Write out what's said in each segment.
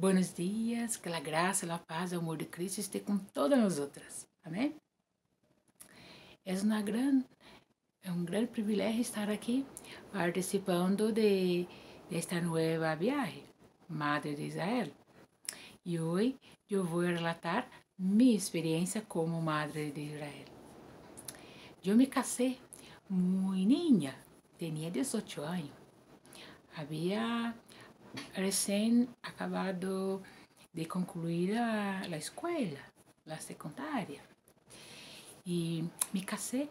Buenos dias, que a graça, a paz, o amor de Cristo esteja com todas nós outras. Amém? É, uma grande, é um grande privilégio estar aqui participando de, de esta nova viagem, Madre de Israel. E hoje eu vou relatar minha experiência como Madre de Israel. Eu me casei muito niña, tinha 18 anos. Havia recém acabado de concluir a, a escola, a secundária. E me casei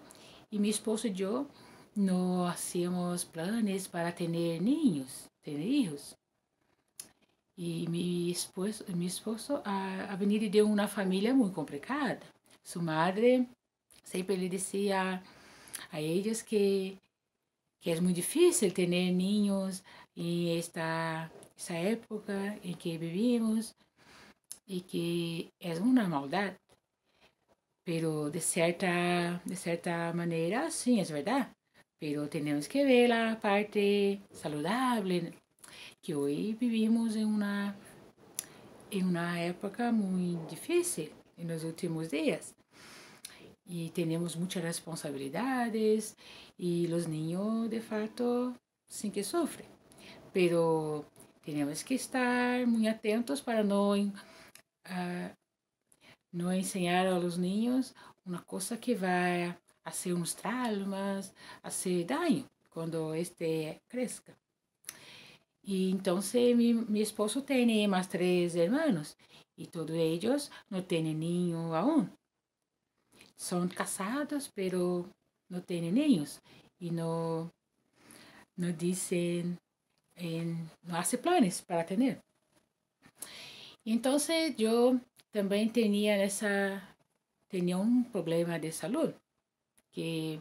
e meu esposo e eu não hacíamos planos para ter ninhos, ter filhos. E meu esposo, meu esposo a, a venir de uma família muito complicada. Sua madre sempre lhe dizia a eles que que é muito difícil ter ninhos em esta, esta época em que vivimos e que é uma maldade. Pero de certa, de certa maneira, sim, é verdade. Pero temos que ver a parte saudável, que hoje vivimos em uma, em uma época muito difícil, nos últimos dias e temos muitas responsabilidades e os niños de fato sim que sofrem. Pero temos que estar muito atentos para não uh, não ensinar a los niños uma coisa que vai a ser uns traumas, a ser dano quando este cresça. E então, se meu, meu esposo tem mais três irmãos e todos eles não têm ninho aún são casados, pero não têm ninhos e não, não dizem, não fazem planos para ter. Então, eu também tinha essa tinha um problema de saúde que,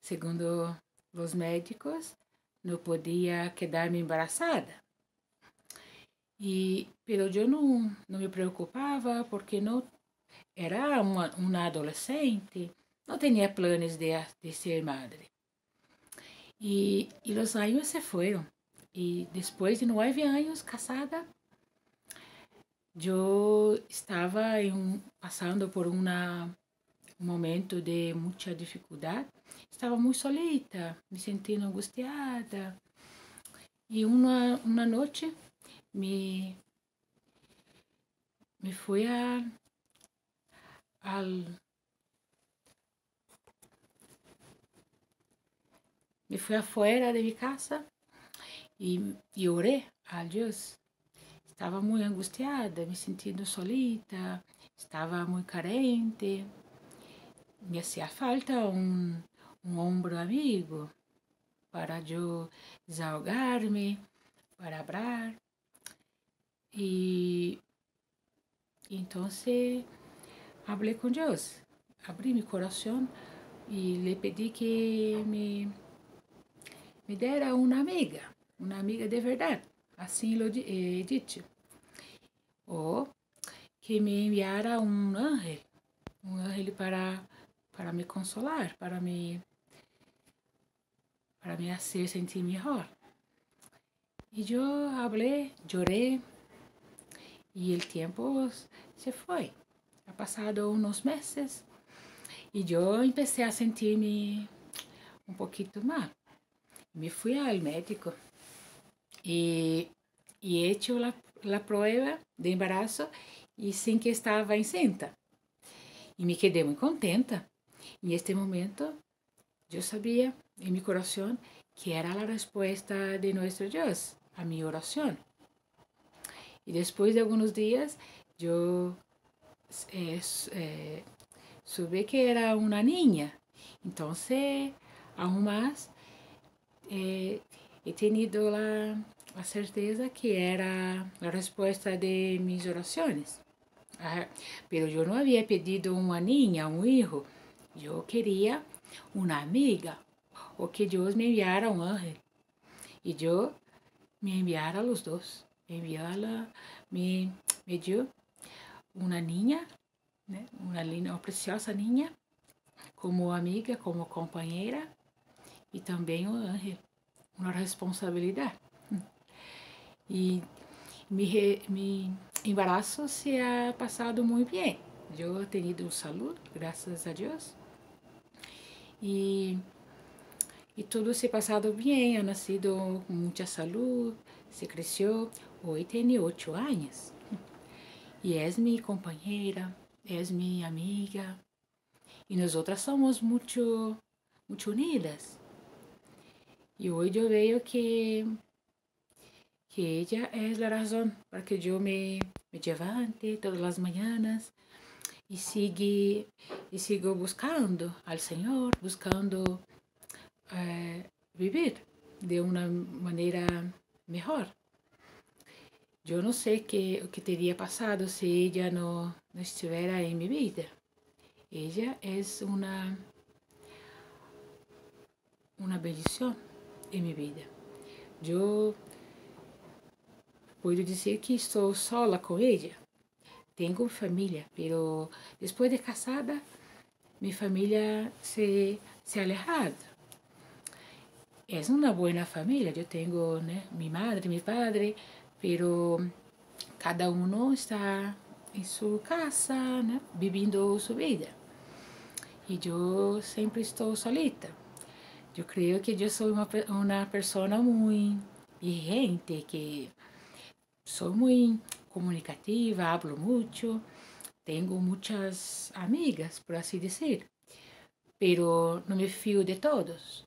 segundo os médicos, não podia quedar-me embaraçada. E, pero eu não, não me preocupava porque não era uma, uma adolescente, não tinha planos de, de ser madre. E, e os anos se foram. E depois de nove anos casada, eu estava um, passando por uma, um momento de muita dificuldade. Estava muito solita, me sentindo angustiada. E uma, uma noite me, me fui a al me fui afuera de mi casa y, y oré a Dios. Estava muito angustiada, me sentindo solita, estava muito carente. Me hacía falta um, um ombro amigo para eu desahogar-me, para hablar. E então hablé con Dios, abrí mi corazón y le pedí que me, me diera una amiga, una amiga de verdad, así lo he dicho. O que me enviara un ángel, un ángel para, para me consolar, para me, para me hacer sentir mejor. Y yo hablé, lloré y el tiempo se fue. Ha passado uns meses e eu empecé a sentir-me um pouquinho mal. Me fui ao médico e, e hecho a, a prova de embaraço e sim que estava encinta. E me quedei muito contenta. E neste momento eu sabia em meu coração que era a resposta de nosso Deus a minha oração. E depois de alguns dias, eu é, é, soube que era uma niña. Então, aún más eh, he tenido a, a certeza que era a resposta de minhas orações. Ah, pero eu não havia pedido uma niña, um hijo. Eu queria uma amiga, ou que Deus me enviara um ángel. E eu me enviara os dois. Me enviara, me, me deu uma niña, né? uma, uma preciosa niña, como amiga, como companheira, e também um ángel, uma responsabilidade. E, Mi, mi embarazo se ha passado muito bem. Eu tenho tido saúde, graças a Deus. E, e tudo se passado bem, ha nascido com muita saúde, se cresceu. Hoje tem oito anos. E é minha companheira, é minha amiga. E nós outras somos muito, muito unidas. E hoje eu vejo que que ella es la razón para que yo me, me levante todas las mañanas y, sigue, y sigo buscando al Señor, buscando eh, vivir de una manera mejor. Yo no sé qué, qué pasado si ella no, no estuviera en mi vida. Ella es una, una bendición en mi vida. Yo Puedo dizer que estou sola com ela. Tenho família, pero depois de casada, minha família se, se alejado. É uma boa família, eu tenho minha madre, meu padre, pero cada um está em sua casa, né, vivendo sua vida. E eu sempre estou solita. Eu creio que eu sou uma, uma pessoa muito vigente, que Sou muito comunicativa, hablo muito, tenho muitas amigas, por assim dizer, pero não me fio de todos.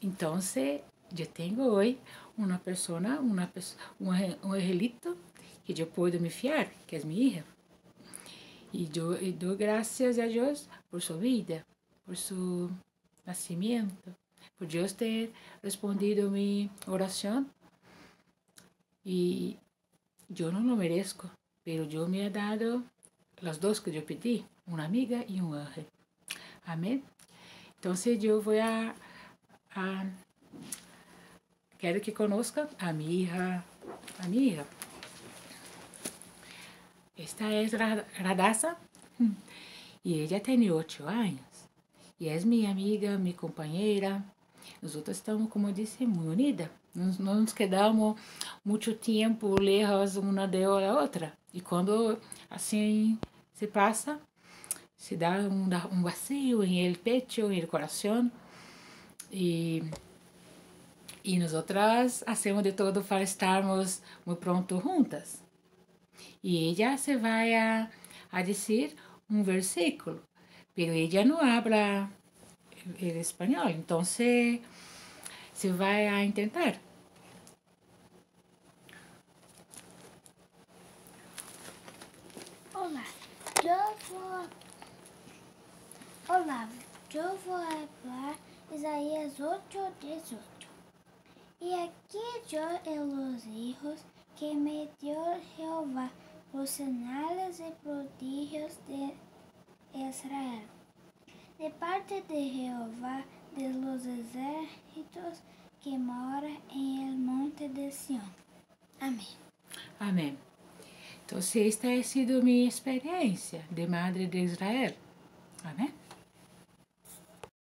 Então, eu tenho hoje uma pessoa, uma, um, um angelito que eu posso me fiar, que é minha hija. E eu, eu dou graças a Deus por sua vida, por seu nascimento, por Deus ter respondido minha oração. E Yo no lo merezco, pero yo me he dado las dos que yo pedí, una amiga y un ángel. Amén. Entonces yo voy a, a quero que conozcan a mi hija, a mi hija. Esta es Radassa y ella tiene ocho años y es mi amiga, mi compañera. Nosotros estamos, como disse, muito unidas. Não nos quedamos muito tempo lejos uma de outra. E quando assim se passa, se dá um, um vazio em el pecho, em el coração. E, e nós outras hacemos de todo para estarmos muito pronto juntas. E ela se vai a, a dizer um versículo, pero ela não habla el espanhol, então se vai a intentar. Olá, eu vou. Olá, eu vou falar Isaías 8, 18. E aqui eu os hijos que me dio Jehová, os sinais e prodígios de Israel. De parte de Jehová de los ejércitos que mora en el monte de Sion. Amém. Amém. Então, esta ha sido minha experiência de Madre de Israel. Amém?